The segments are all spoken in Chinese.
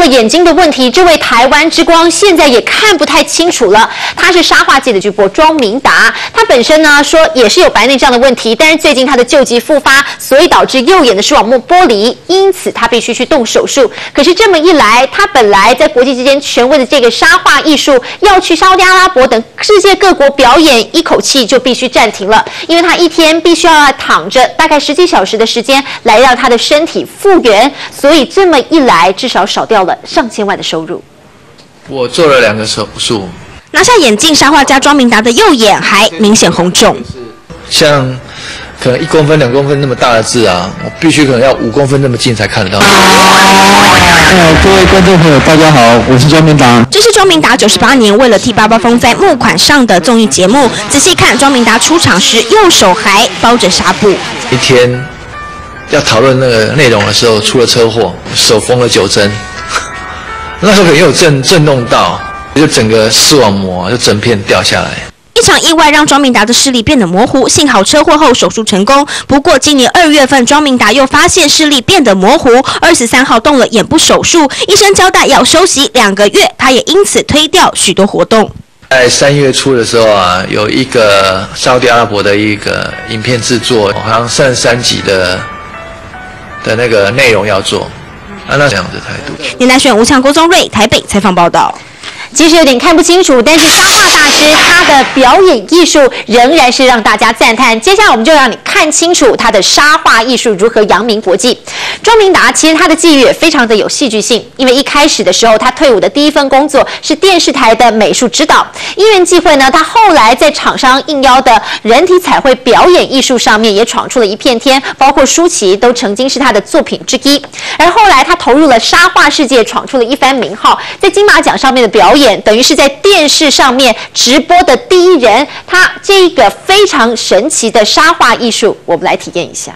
了眼睛的问题，这位台湾之光现在也看不太清楚了。他是沙画界的巨擘庄明达，他本身呢说也是有白内障的问题，但是最近他的旧疾复发，所以导致右眼的视网膜剥离，因此他必须去动手术。可是这么一来，他本来在国际之间权威的这个沙画艺术要去沙特阿拉伯等世界各国表演，一口气就必须暂停了，因为他一天必须要躺着大概十几小时的时间来让他的身体复原，所以这么一来，至少少掉了上千万的收入。我做了两个手术，拿下眼镜，沙画家庄明达的右眼还明显红肿。像可能一公分、两公分那么大的字啊，我必须可能要五公分那么近才看得到。呃，各位观众朋友，大家好，我是庄明达。这是庄明达九十八年为了替八八风在募款上的综艺节目。仔细看，庄明达出场时右手还包着纱布。一天要讨论那个内容的时候，出了车祸，手缝了九针。那时候也有震震动到，就整个视网膜就整片掉下来。一场意外让庄明达的视力变得模糊，幸好车祸后手术成功。不过今年二月份，庄明达又发现视力变得模糊，二十三号动了眼部手术，医生交代要休息两个月，他也因此推掉许多活动。在三月初的时候啊，有一个沙特阿拉伯的一个影片制作，好像剩三集的的那个内容要做，这样的态度。年代选吴强、郭宗瑞台北采访报道。其实有点看不清楚，但是沙画大师他的表演艺术仍然是让大家赞叹。接下来我们就让你看清楚他的沙画艺术如何扬名国际。庄明达其实他的际遇也非常的有戏剧性，因为一开始的时候他退伍的第一份工作是电视台的美术指导，因缘际会呢，他后来在厂商应邀的人体彩绘表演艺术上面也闯出了一片天，包括舒淇都曾经是他的作品之一。而后来他投入了沙画世界，闯出了一番名号，在金马奖上面的表演。等于是在电视上面直播的第一人，他这个非常神奇的沙画艺术，我们来体验一下。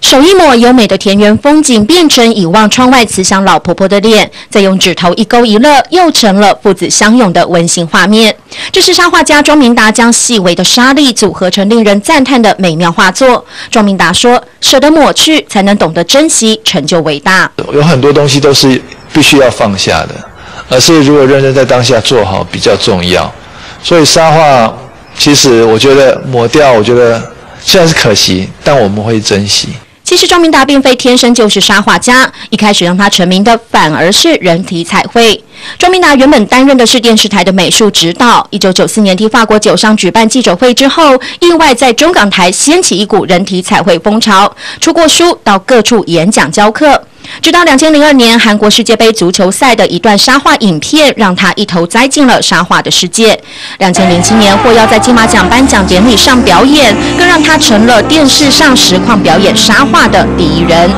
手一抹优美的田园风景，变成倚望窗外慈祥老婆婆的脸，再用指头一勾一勒，又成了父子相拥的温馨画面。这是沙画家庄明达将细微的沙粒组合成令人赞叹的美妙画作。庄明达说：“舍得抹去，才能懂得珍惜，成就伟大。有很多东西都是必须要放下的，而是如果认真在当下做好比较重要。所以沙画，其实我觉得抹掉，我觉得虽然是可惜，但我们会珍惜。”其实庄明达并非天生就是沙画家，一开始让他成名的反而是人体彩绘。庄明达原本担任的是电视台的美术指导，一九九四年替法国酒商举办记者会之后，意外在中港台掀起一股人体彩绘风潮，出过书，到各处演讲教课。直到两千零二年韩国世界杯足球赛的一段沙画影片，让他一头栽进了沙画的世界。两千零七年获邀在金马奖颁奖典礼上表演，更让他成了电视上实况表演沙画的第一人。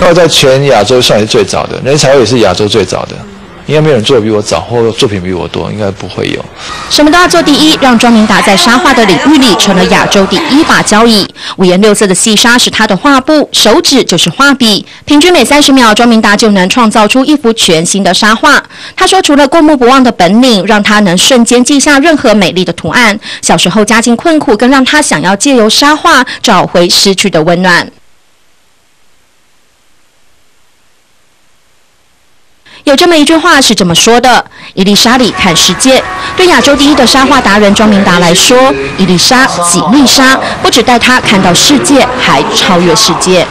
那在全亚洲算是最早的，人才也是亚洲最早的。应该没有人做的比我早，或作品比我多，应该不会有。什么都要做第一，让庄明达在沙画的领域里成了亚洲第一把交椅。五颜六色的细沙是他的画布，手指就是画笔，平均每三十秒，庄明达就能创造出一幅全新的沙画。他说，除了过目不忘的本领，让他能瞬间记下任何美丽的图案。小时候家境困苦，更让他想要借由沙画找回失去的温暖。有这么一句话是这么说的：伊丽莎里看世界。对亚洲第一的沙画达人庄明达来说，伊丽莎几丽莎不止带他看到世界，还超越世界。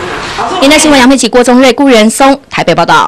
年代新闻杨佩琪、郭宗瑞、顾元松台北报道。